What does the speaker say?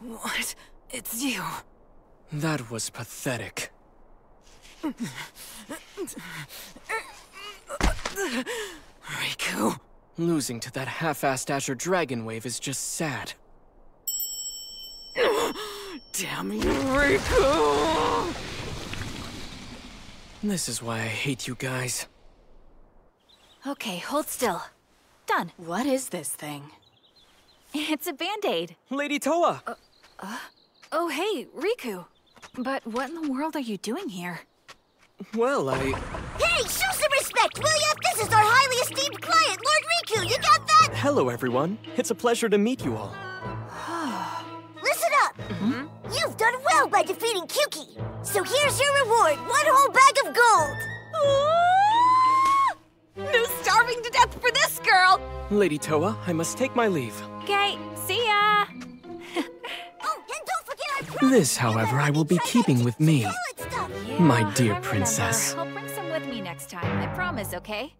what? It's you. That was pathetic. Riku. Losing to that half-assed Azure Dragon Wave is just sad. Damn you, Riku! This is why I hate you guys. Okay, hold still. Done. What is this thing? It's a band-aid. Lady Towa! Uh, uh, oh, hey, Riku. But what in the world are you doing here? well, I... Hey, show some respect, will ya? This is our highly esteemed client, Lord Riku. You got that? Hello, everyone. It's a pleasure to meet you all. Listen up. Mm-hmm. You've done well by defeating Kyuki. So here's your reward: one whole bag of gold. No starving to death for this girl! Lady Towa, I must take my leave. Okay, see ya! Oh, and don't forget I This, however, I will be keeping with me. stuff. My dear princess. I'll bring some with me next time, I promise, okay?